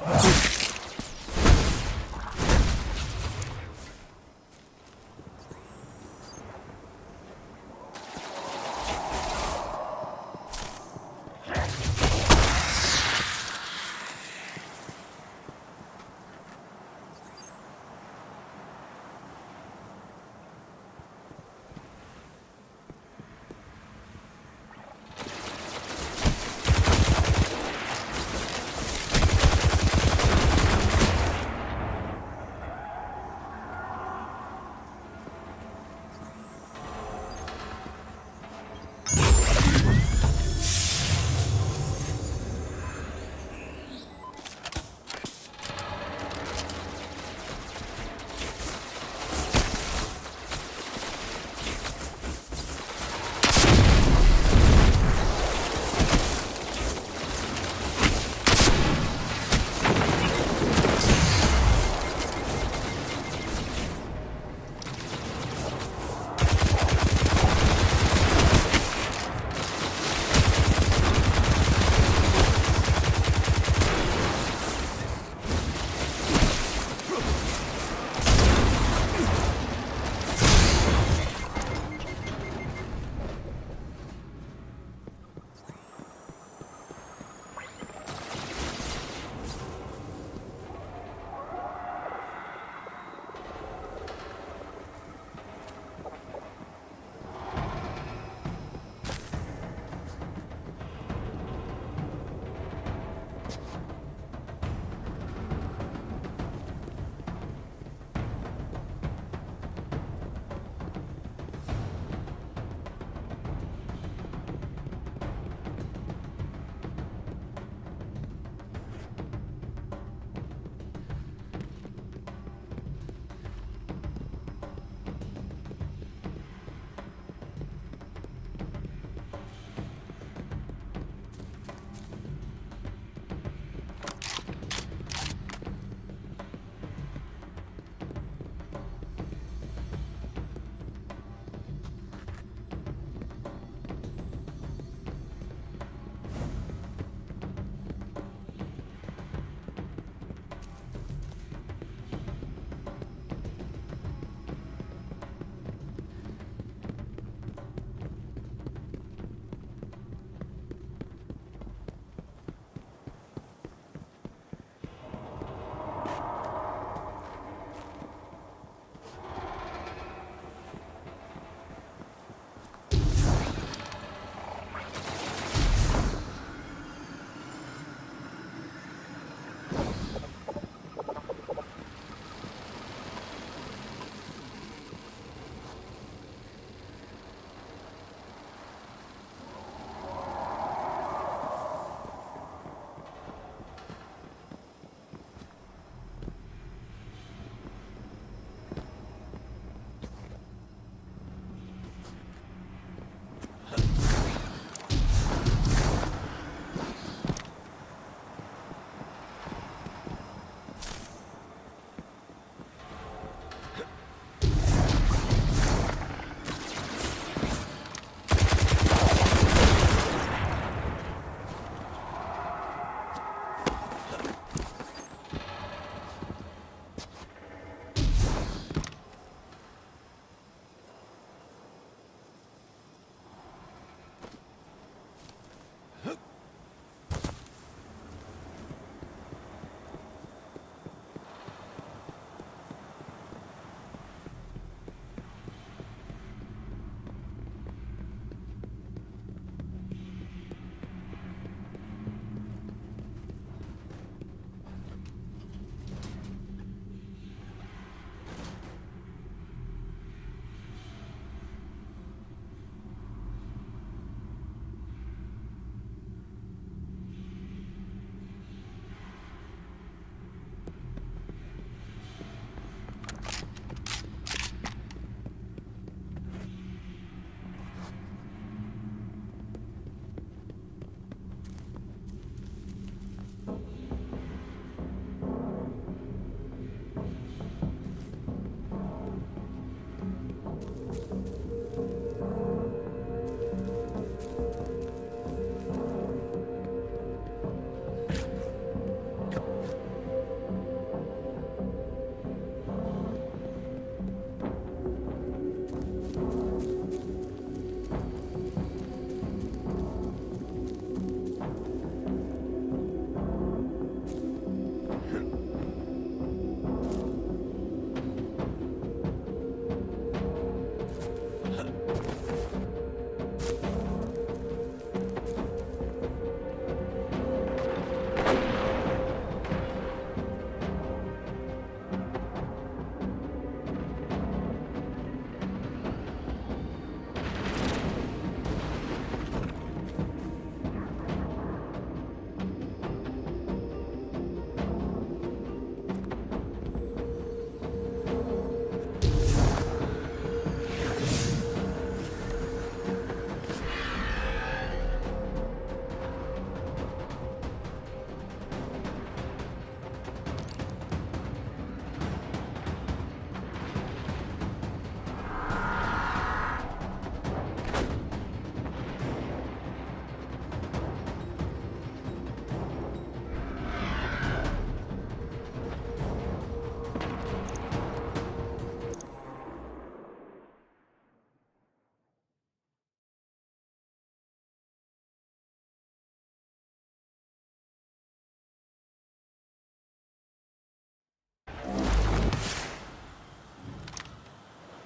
Two.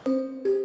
Música